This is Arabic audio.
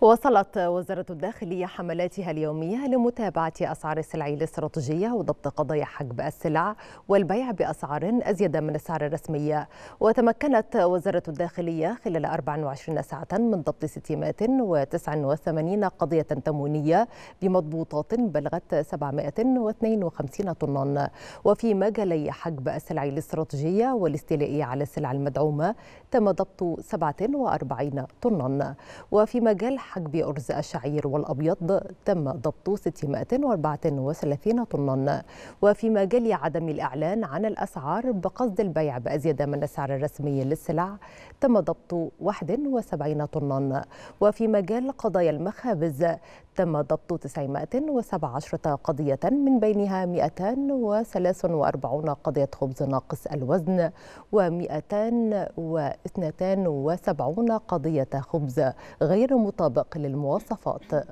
واصلت وزارة الداخلية حملاتها اليومية لمتابعة أسعار السلع الاستراتيجية وضبط قضايا حجب السلع والبيع بأسعار أزيد من السعر الرسمي. وتمكنت وزارة الداخلية خلال 24 ساعة من ضبط 689 قضية تموينية بمضبوطات بلغت 752 طنا. وفي مجالي حجب السلع الاستراتيجية والاستيلاء على السلع المدعومة تم ضبط 47 طنا. وفي مجال حجب أرز الشعير والأبيض تم ضبط 634 طنا. وفي مجال عدم الإعلان عن الأسعار بقصد البيع بأزيد من السعر الرسمي للسلع تم ضبط 71 طنا. وفي مجال قضايا المخابز تم ضبط 917 قضية من بينها 243 قضية خبز ناقص الوزن و272 قضية خبز غير مطابق للمواصفات.